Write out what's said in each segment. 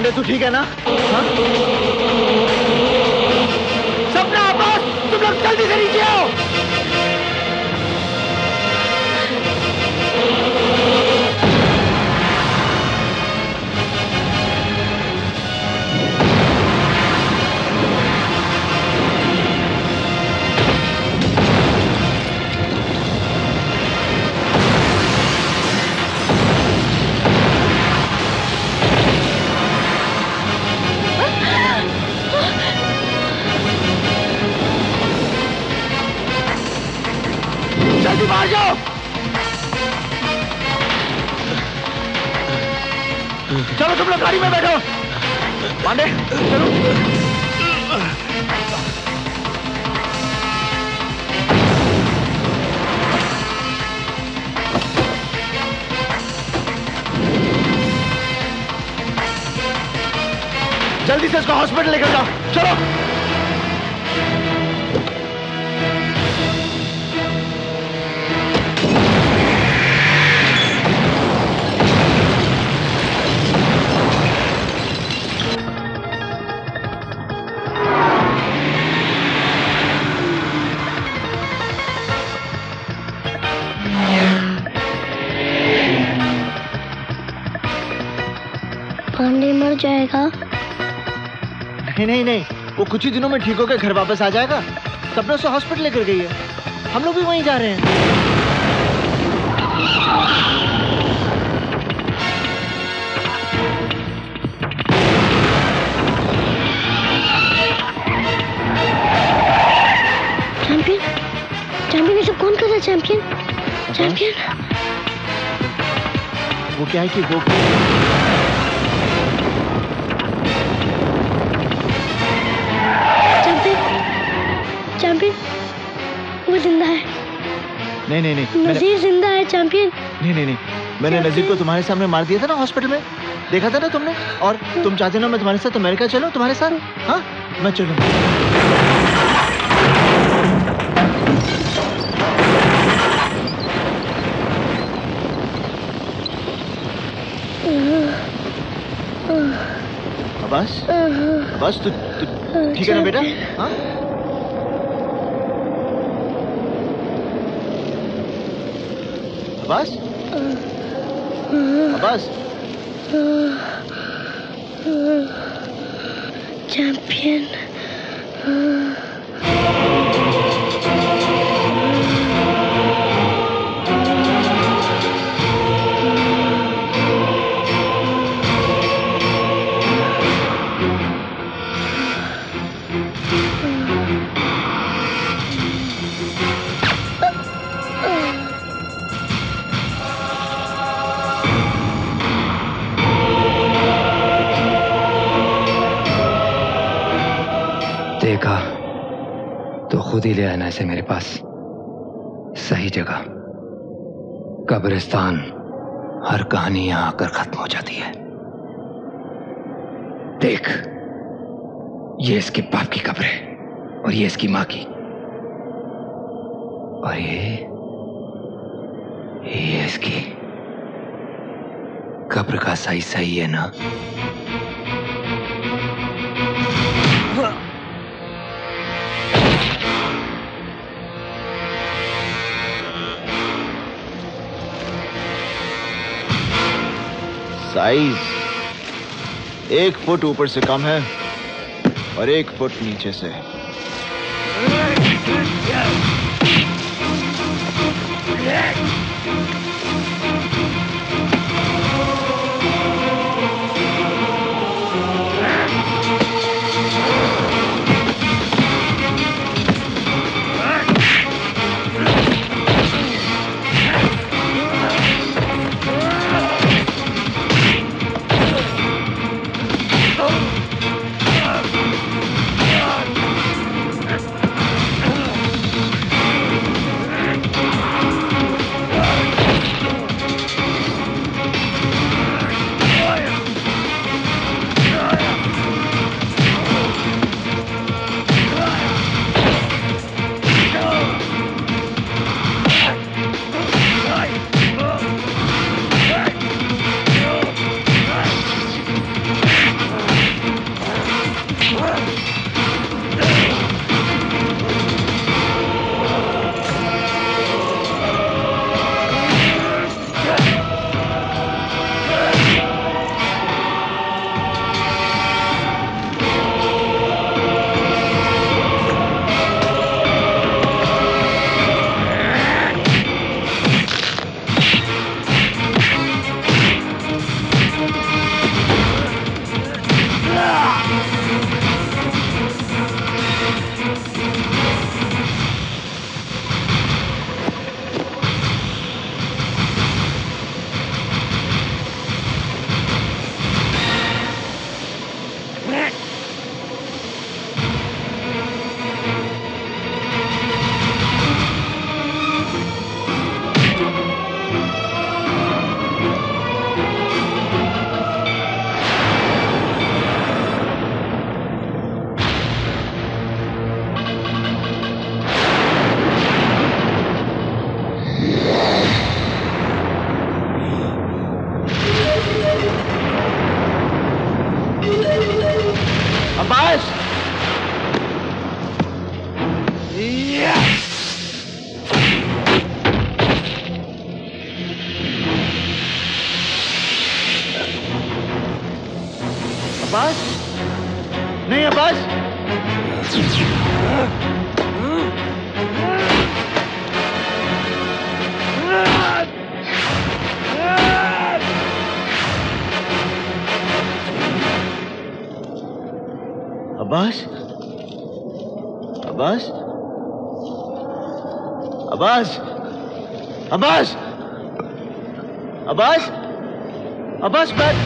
पांडे तू ठीक है ना हाँ? गाड़ी में बैठो। पांडे चलो। जल्दी से इसको हॉस्पिटल लेकर जाओ। चलो। मर जाएगा। नहीं नहीं नहीं। वो कुछ ही दिनों में ठीक होकर घर वापस आ जाएगा। सपना उसे हॉस्पिटल लेकर गई है। हम लोग भी वहीं जा रहे हैं। चैंपियन चैंपियन ये सब कौन कर रहा है? चैंपियन चैंपियन वो क्या है कि वो नहीं नहीं नहीं नजीर ज़िंदा है चैंपियन। नहीं नहीं नहीं मैंने नजीर को तुम्हारे सामने मार दिया था ना हॉस्पिटल में। देखा था ना तुमने? और तुम चाहते ना मैं तुम्हारे साथ अमेरिका चलूँ तुम्हारे साथ? हाँ? मैं चलूँ। बस बस तू तू ठीक है ना बेटा? हाँ? बस बस चैंपियन खुद ही ले आना इसे मेरे पास। सही जगह। कब्रिस्तान हर कहानी यहाँ आकर खत्म हो जाती है। देख, ये इसके बाप की कब्र है और ये इसकी माँ की। और ये ये इसकी कब्र का सही सही है ना? साइज़ एक फुट ऊपर से कम है और एक फुट नीचे से अब्बास अब्बास नहीं अब्बास अब्बास? अब्बास? अब्बास? अब्बास? अब्बास? अब्बास बैठ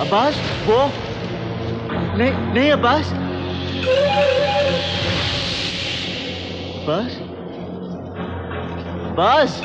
अब्बास? वो? नहीं नहीं अब्बास। अब्बास? अब्बास?